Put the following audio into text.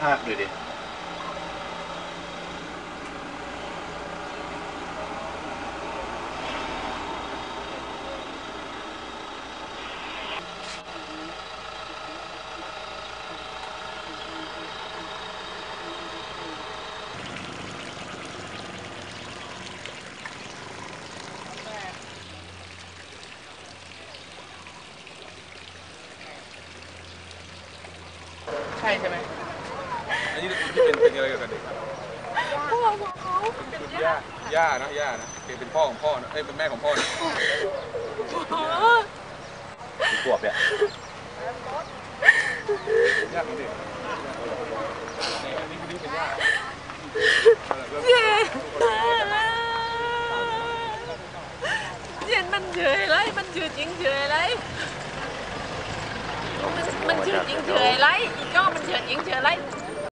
ภาคดูดิใช่ใช่ไหม อันนี้ที่เป็นเป็นอะไรกันเด็กครับพ่อของเขาเป็นย่าย่านะย่านะเกเป็นพ่อของพ่อนะเอ้ยเป็นแม่ของพ่อนะกี่ขวบเนี่ยย่าของเด็กอันนี้คือนี่เป็นย่าเย็นเย็นมันเฉยไรมันเฉยจริงเฉยไรมันมันเฉยจริงเฉยไรอีกก็มันเฉยจริงเฉยไร